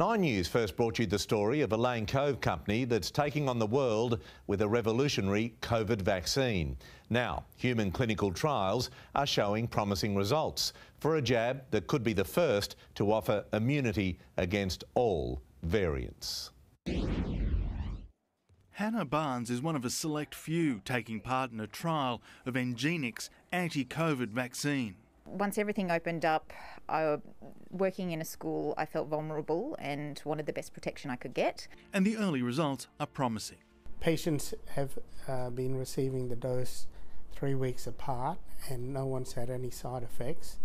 Nine News first brought you the story of a Lane Cove company that's taking on the world with a revolutionary COVID vaccine. Now, human clinical trials are showing promising results for a jab that could be the first to offer immunity against all variants. Hannah Barnes is one of a select few taking part in a trial of EnGeneIC's anti-COVID vaccine once everything opened up, I, working in a school, I felt vulnerable and wanted the best protection I could get. And the early results are promising. Patients have uh, been receiving the dose three weeks apart and no one's had any side effects.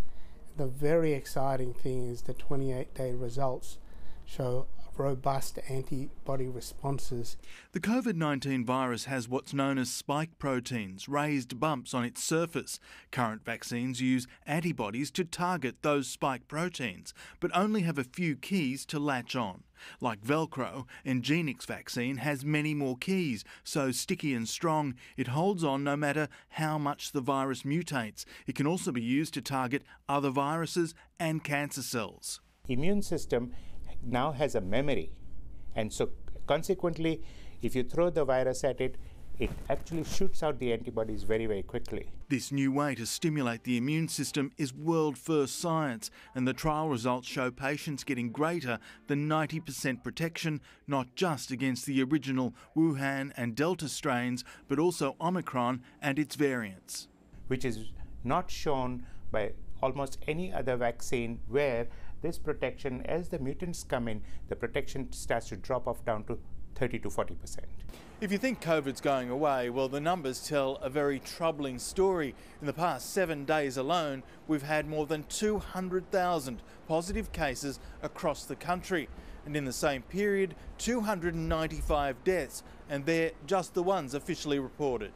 The very exciting thing is the 28 day results show robust antibody responses. The COVID 19 virus has what's known as spike proteins, raised bumps on its surface. Current vaccines use antibodies to target those spike proteins, but only have a few keys to latch on. Like Velcro, EnGeneIC's vaccine has many more keys, so sticky and strong, it holds on no matter how much the virus mutates. It can also be used to target other viruses and cancer cells. Immune system now has a memory. And so consequently, if you throw the virus at it, it actually shoots out the antibodies very, very quickly. This new way to stimulate the immune system is world first science, and the trial results show patients getting greater than 90% protection, not just against the original Wuhan and Delta strains, but also Omicron and its variants. Which is not shown by almost any other vaccine where this protection, as the mutants come in, the protection starts to drop off down to 30 to 40 percent. If you think COVID's going away, well, the numbers tell a very troubling story. In the past seven days alone, we've had more than 200,000 positive cases across the country. And in the same period, 295 deaths, and they're just the ones officially reported.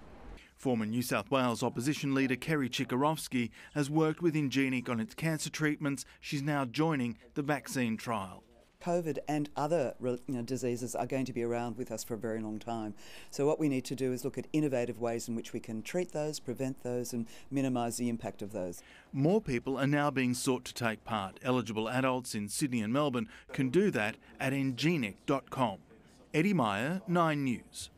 Former New South Wales opposition leader Kerry Chikarovski has worked with EnGeneIC on its cancer treatments. She's now joining the vaccine trial. COVID and other you know, diseases are going to be around with us for a very long time. So what we need to do is look at innovative ways in which we can treat those, prevent those and minimise the impact of those. More people are now being sought to take part. Eligible adults in Sydney and Melbourne can do that at engeneic.com. Eddie Meyer, 9 News.